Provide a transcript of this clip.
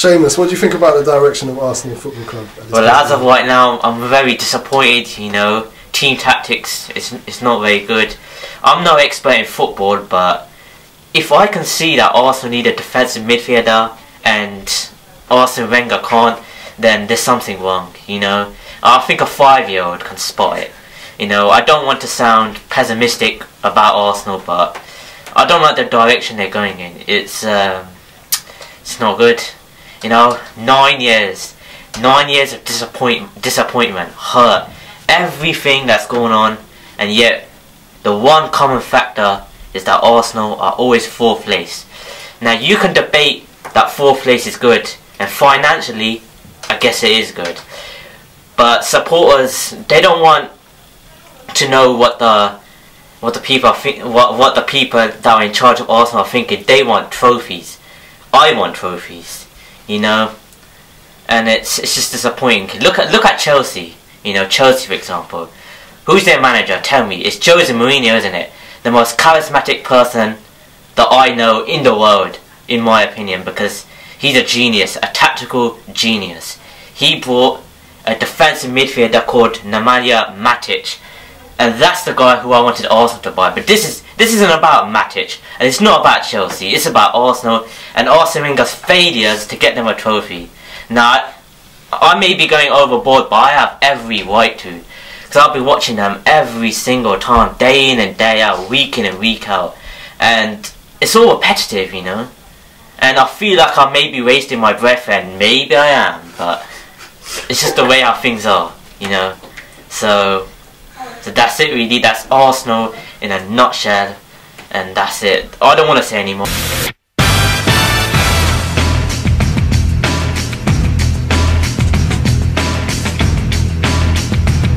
Shamas, what do you think about the direction of Arsenal Football Club? Well, as of right now, I'm very disappointed. You know, team tactics is is not very good. I'm no expert in football, but if I can see that Arsenal need a defensive midfielder and Arsene Wenger can't, then there's something wrong. You know, I think a five-year-old can spot it. You know, I don't want to sound pessimistic about Arsenal, but I don't like the direction they're going in. It's um, it's not good. You know, nine years, nine years of disappoint disappointment, hurt, everything that's going on, and yet the one common factor is that Arsenal are always fourth place. Now you can debate that fourth place is good, and financially, I guess it is good. But supporters, they don't want to know what the what the people think, what what the people that are in charge of Arsenal are thinking. They want trophies. I want trophies, you know, and it's it's just disappointing. Look at look at Chelsea. You know, Chelsea for example. Who's their manager? Tell me. It's Jose Mourinho, isn't it? The most charismatic person that I know in the world, in my opinion, because he's a genius, a tactical genius. He brought a defensive midfielder called Nemanja Matic, and that's the guy who I wanted Arsenal to buy. But this is this isn't about Matic, and it's not about Chelsea. It's about Arsenal and Arsene Wenger's failures to get them a trophy. Now, I may be going overboard, but I have every right to. Because I'll be watching them every single time, day in and day out, week in and week out. And it's all repetitive, you know? And I feel like I may be wasting my breath, and maybe I am, but it's just the way how things are, you know? So, so that's it really, that's Arsenal in a nutshell, and that's it. Oh, I don't want to say anymore.